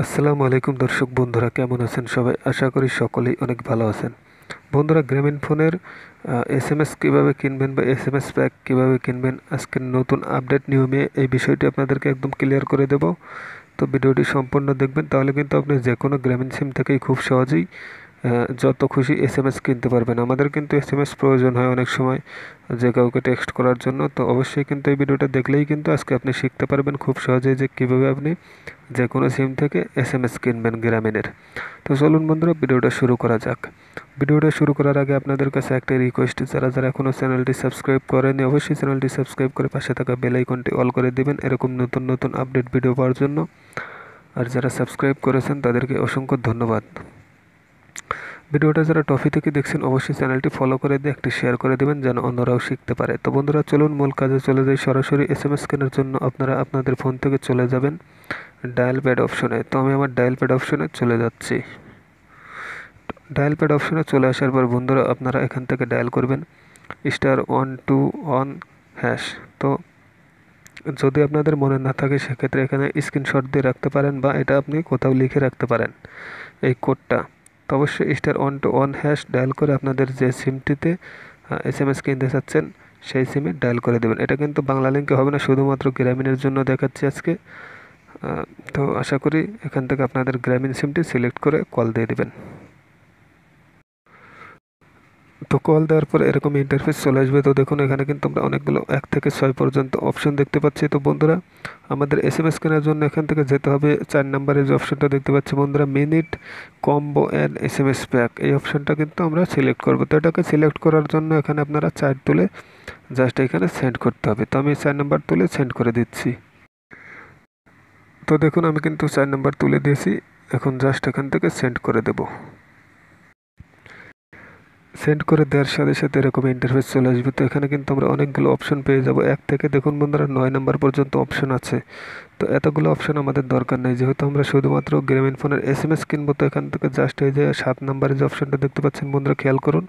আসসালামু আলাইকুম দর্শক বন্ধুরা, কেমন আছেন সবাই? আশা করি সকলেই অনেক ভালো আছেন। বন্ধুরা, গ্রামীণ ফোনের এস এম এস কীভাবে কিনবেন বা এস এম এস প্যাক কীভাবে কিনবেন, আজকের নতুন আপডেট নিয়মে এই বিষয়টি আপনাদেরকে একদম ক্লিয়ার করে দেব। তো ভিডিওটি সম্পূর্ণ দেখবেন, তাহলে কিন্তু আপনি যে কোনো গ্রামীণ সিম থেকেই খুব সহজেই যত খুশি এস এম এস কিনতে পারবেন। আমাদের কিন্তু এস এম এস প্রয়োজন হয় অনেক সময় যে কাউকে টেক্সট করার জন্য। তো অবশ্যই কিন্তু এই ভিডিওটা দেখলেই কিন্তু আজকে আপনি শিখতে পারবেন খুব সহজেই যে কীভাবে আপনি যে কোনো সিম থেকে এস এম এস কিনবেন গ্রামীণের। তো চলুন বন্ধুরা, ভিডিওটা শুরু করা যাক। ভিডিওটা শুরু করার আগে আপনাদের কাছে একটা রিকোয়েস্ট যারা যারা এখনও চ্যানেলটি সাবস্ক্রাইব করেনি, অবশ্যই চ্যানেলটি সাবস্ক্রাইব করে পাশে থাকা বেল আইকনটি অল করে দেবেন। এরকম নতুন নতুন আপডেট ভিডিও পাওয়ার জন্য। আর যারা সাবস্ক্রাইব করেছেন, তাদেরকে অসংখ্য ধন্যবাদ। ভিডিওটা যারা টফি থেকে দেখছেন, অবশ্যই চ্যানেলটি ফলো করে দিয়ে একটি শেয়ার করে দেবেন যেন অন্যরাও শিখতে পারে। তো বন্ধুরা, চলুন মূল কাজে চলে যাই। সরাসরি এস এম এস কেনার জন্য আপনারা আপনাদের ফোন থেকে চলে যাবেন ডায়াল প্যাড অপশনে তো আমি আমার ডায়াল প্যাড অপশনে চলে যাচ্ছি। ডায়াল প্যাড অপশনে চলে আসার পর বন্ধুরা, আপনারা এখান থেকে ডায়াল করবেন। Star one two one hash তো যদি আপনাদের মনে না থাকে, সেক্ষেত্রে এখানে স্ক্রিনশট দিয়ে রাখতে পারেন বা এটা আপনি কোথাও লিখে রাখতে পারেন। এই কোডটা অবশ্যই star one two one hash dial করে আপনাদের যে সিমটিতে এস এম এস কিনতে চাচ্ছেন, সেই সিমে ডায়াল করে দেবেন। এটা কিন্তু বাংলা লিঙ্কে হবে না, শুধুমাত্র গ্রামীণের জন্য দেখাচ্ছি আজকে। তো আশা করি এখান থেকে আপনাদের গ্রামীণ সিমটি সিলেক্ট করে কল দিয়ে দেবেন। তো কল দেওয়ার পর এরকম ইন্টারফেস চলে আসবে। তো দেখুন, এখানে কিন্তু আমরা অনেকগুলো এক থেকে ছয় পর্যন্ত অপশন দেখতে পাচ্ছি। তো বন্ধুরা, আমাদের এস এম এস কেনার জন্য এখান থেকে যেতে হবে। চার নাম্বারের যে অপশনটা দেখতে পাচ্ছি বন্ধুরা minute combo and S M S pack এই অপশনটা কিন্তু আমরা সিলেক্ট করব। তো এটাকে সিলেক্ট করার জন্য এখানে আপনারা চার তুলে জাস্ট এখানে সেন্ড করতে হবে। তো আমি চার নাম্বার তুলে সেন্ড করে দিচ্ছি। তো দেখুন, আমি কিন্তু চার নাম্বার তুলে দিয়েছি। এখন জাস্ট এখান থেকে সেন্ড করে দেবো। সেন্ড করে দেওয়ার সাথে সাথে এরকম ইন্টারফেস চলে আসবে। তো এখানে কিন্তু আমরা অনেকগুলো অপশন পেয়ে যাব। এক থেকে দেখুন বন্ধুরা, নয় নাম্বার পর্যন্ত অপশন আছে। তো এতগুলো অপশন আমাদের দরকার নেই। যেহেতু আমরা শুধুমাত্র গ্রামীণ ফোনের এস এম এস কিনবো, তো এখান থেকে জাস্ট এই যে সাত নাম্বারের যে অপশনটা দেখতে পাচ্ছেন বন্ধুরা, খেয়াল করুন।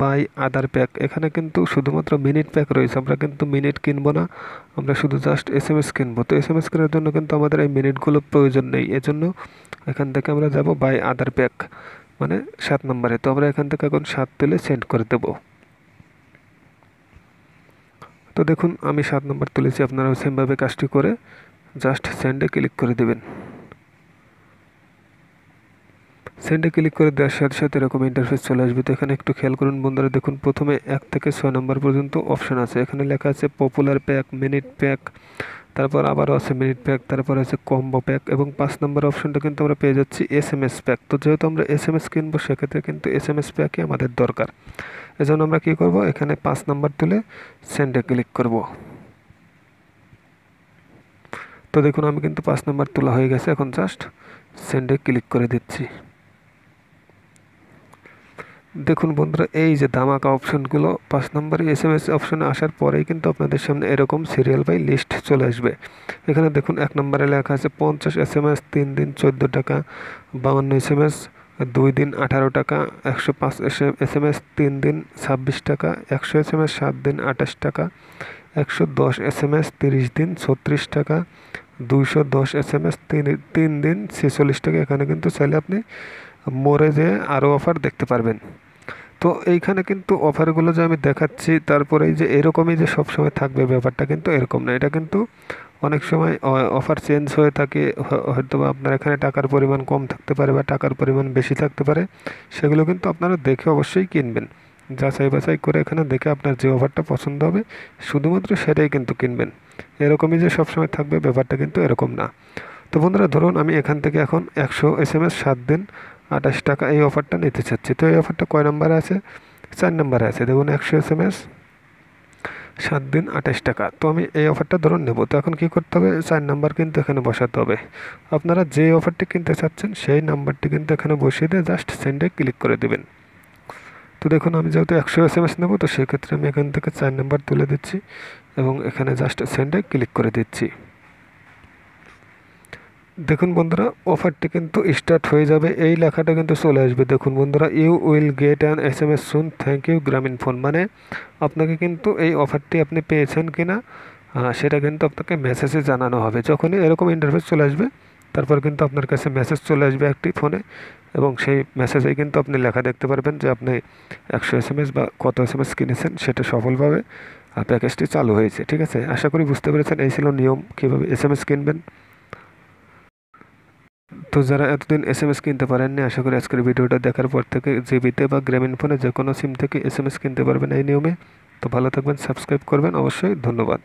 বাই আদার প্যাক এখানে কিন্তু শুধুমাত্র মিনিট প্যাক রয়েছে। আমরা কিন্তু মিনিট কিনবো না। আমরা শুধু জাস্ট এস এম এস কিনবো। তো এস এম এস কেনার জন্য কিন্তু আমাদের এই মিনিটগুলো প্রয়োজন নেই। এজন্য এখান থেকে আমরা যাব বাই আদার প্যাক মানে সাত নম্বরে। তো আমরা এখান থেকে এখন সাত তুলে সেন্ড করে দেব। তো দেখুন, আমি সাত নম্বর তুলেছি। আপনারাও সেমভাবে কাজটি করে জাস্ট সেন্ডে ক্লিক করে দেবেন। সেন্ডে ক্লিক করে দেওয়ার সাথে সাথে এরকম ইন্টারফেস চলে আসবে। তো এখানে একটু খেয়াল করুন বন্ধুরা, দেখুন প্রথমে এক থেকে ছয় নম্বর পর্যন্ত অপশান আছে। এখানে লেখা আছে পপুলার প্যাক মিনিট প্যাক তারপর আবারও আছে মিনিট প্যাক তারপর আছে কম্বো প্যাক এবং পাঁচ নম্বর অপশনটা কিন্তু আমরা পেয়ে যাচ্ছি এস এম এস প্যাক তো যেহেতু আমরা এস এম এস কিনবো, সেক্ষেত্রে কিন্তু এস এম এস প্যাকই আমাদের দরকার। এজন্য আমরা কী করব? এখানে পাঁচ নম্বর তুলে সেন্ডে ক্লিক করব। তো দেখুন, আমি কিন্তু পাঁচ নম্বর তোলা হয়ে গেছে। এখন জাস্ট সেন্ডে ক্লিক করে দিচ্ছি। দেখুন বন্ধুরা, এই যে ধামাকা অপশনগুলো, পাঁচ নম্বরে এস এম এস অপশনে আসার পরেই কিন্তু আপনাদের সামনে এরকম সিরিয়াল বাই লিস্ট চলে আসবে। এখানে দেখুন, এক নম্বরে লেখা আছে, পঞ্চাশ এস এম এস তিন দিন চোদ্দ টাকা, বাউন্ন এস এম এস দুই দিন আঠারো টাকা, একশো পাঁচ এস এম এস তিন দিন ছাব্বিশ টাকা, একশো এস এম এস সাত দিন আঠাশ টাকা, একশো দশ এস এম এস তিরিশ দিন ছত্রিশ টাকা, দুইশো দশ এস এম এস তিন তিন দিন ছেচল্লিশ টাকা। এখানে কিন্তু চাইলে আপনি মোড়ে যেয়ে আরও অফার দেখতে পারবেন। তো এইখানে কিন্তু অফারগুলো যে আমি দেখাচ্ছি, তারপরে যে এরকমই যে সবসময় থাকবে ব্যাপারটা কিন্তু এরকম না। এটা কিন্তু অনেক সময় অফার চেঞ্জ হয়ে থাকে হয়তো আপনার এখানে টাকার পরিমাণ কম থাকতে পারে বা টাকার পরিমাণ বেশি থাকতে পারে, সেগুলো কিন্তু আপনারা দেখে অবশ্যই কিনবেন। যাচাই বাছাই করে এখানে দেখে আপনার যে অফারটা পছন্দ হবে, শুধুমাত্র সেটাই কিন্তু কিনবেন। এরকমই যে সবসময় থাকবে ব্যাপারটা কিন্তু এরকম না। তো বন্ধুরা, ধরুন আমি এখান থেকে এখন একশো এস এম এস সাত দিন আঠাশ টাকা এই অফারটা নিতে চাচ্ছি। তো এই অফারটা কয় নম্বরে আছে? চার নম্বরে আছে। দেখুন, একশো এস এম এস সাত দিন আঠাশ টাকা। তো আমি এই অফারটা ধরুন নেব। তো এখন কী করতে হবে? চার নাম্বার কিন্তু এখানে বসাতে হবে। আপনারা যে অফারটি কিনতে চাচ্ছেন, সেই নাম্বারটি কিন্তু এখানে বসিয়ে দিয়ে জাস্ট সেন্ডে ক্লিক করে দেবেন। তো দেখুন, আমি যেহেতু একশো এস এম এস নেব, তো সেক্ষেত্রে আমি এখান থেকে চার নাম্বার তুলে দিচ্ছি এবং এখানে জাস্ট সেন্ডে ক্লিক করে দিচ্ছি। দেখুন বন্ধুরা অফারটি কিন্তু স্টার্ট হয়ে যাবে। এই লেখাটা কিন্তু চলে আসবে। দেখুন বন্ধুরা you will get an S M S soon thank you Grameenphone মানে আপনাকে কিন্তু এই অফারটি আপনি পেয়েছেন কি না সেটা কিন্তু আপনাকে মেসেজে জানানো হবে। যখনই এরকম ইন্টারফেস চলে আসবে, তারপর কিন্তু আপনার কাছে মেসেজ চলে আসবে একটি ফোনে এবং সেই মেসেজে কিন্তু আপনি লেখা দেখতে পারবেন যে আপনি একশো এস বা কত এস এম এস কিনেছেন, সেটা সফলভাবে প্যাকেজটি চালু হয়েছে। ঠিক আছে? আশা করি বুঝতে পেরেছেন। এই ছিল নিয়ম কীভাবে এস এম এস কিনবেন। তো যারা এতদিন এস এম এস কিনতে পারেননি, আশা করি আজকের ভিডিওটা দেখার পর থেকে জিবিতে বা গ্রামীণ ফোনে যে কোনো সিম থেকে এস এম এস কিনতে পারবেন এই নিয়মে। তো ভালো থাকবেন সাবস্ক্রাইব করবেন, অবশ্যই ধন্যবাদ।